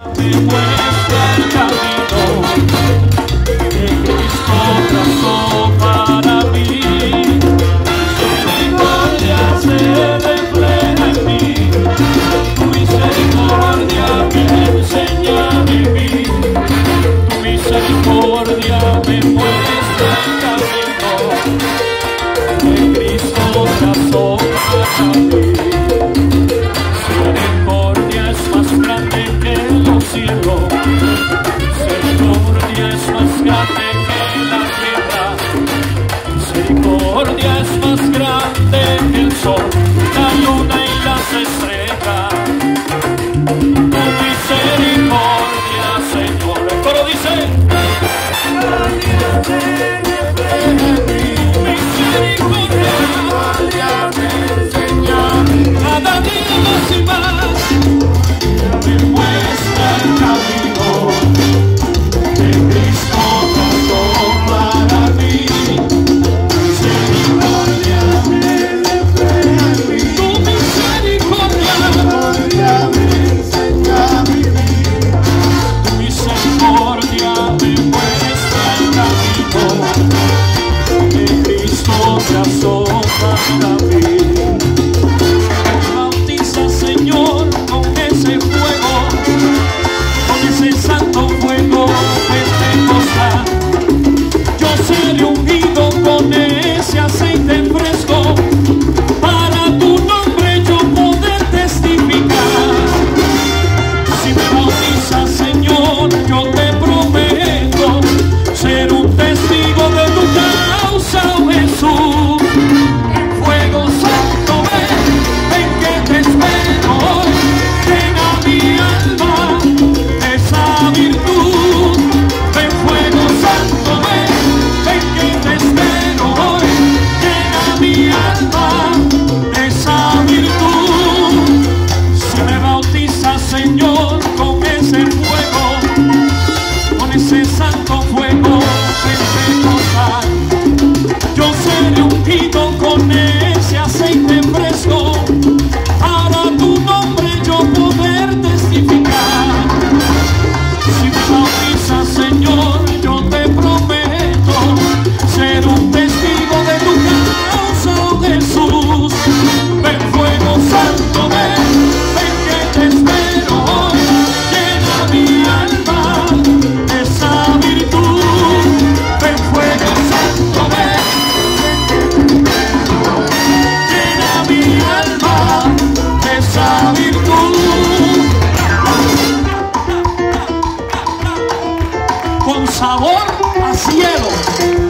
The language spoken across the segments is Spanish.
Me fuiste el camino, en Cristo casó para mí, tu misericordia se replega en mí, tu misericordia me enseña de mí, tu misericordia me fuiste el camino, en Cristo casó para mí. misericordia es más grande que el sol, la luna y las estrellas. sabor a cielo.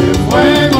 fuego.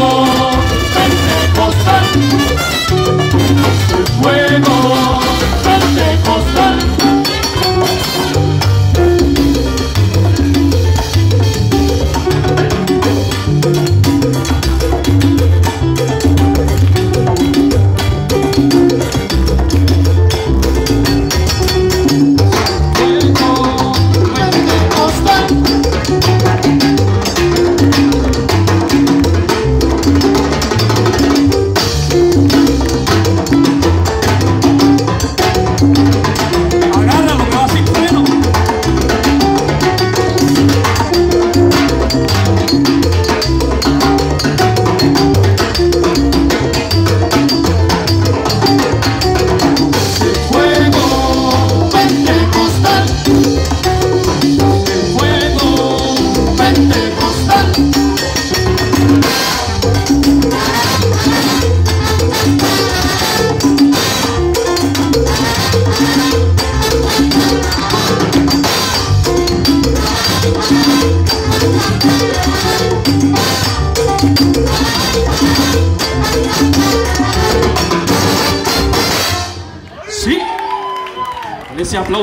Sim! Nesse aplauso.